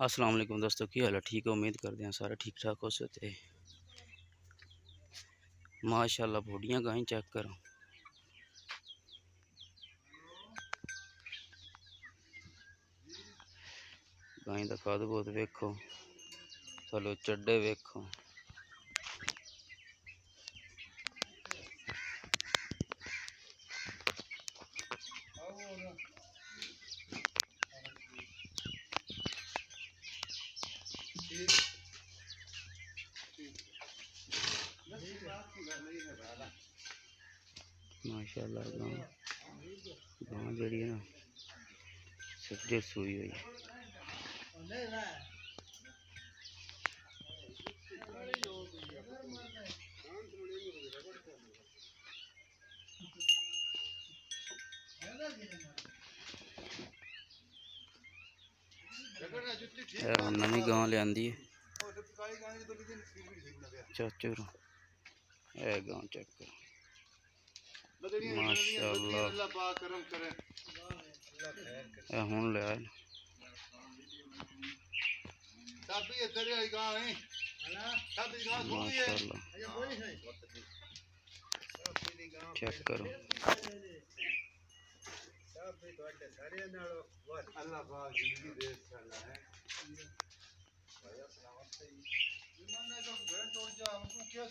السلام علیکم دوستو، کی حال ہے؟ ٹھیک ہے؟ امید کر دیں سارے ٹھیک ٹھاک ہو سکتے ماشاء اللہ بوڈیاں گائیں چیک کرو گائیں کا کھاد بہت، ویکھو۔ چلو چڈے ویکھو۔ ماشاء اللہ گاؤں گاؤں جڑی ہے نا سجے سوئی ہوئی نمی گاؤں لیا چاچو اے گاؤں چیک کرو ماشاءاللہ اے ہون لے آئے ماشاءاللہ چیک کرو اللہ پاک زندگی دے انشاءاللہ ہے۔ بھائی سلامت سے نے تو گھر توڑ جا ہم کو کیا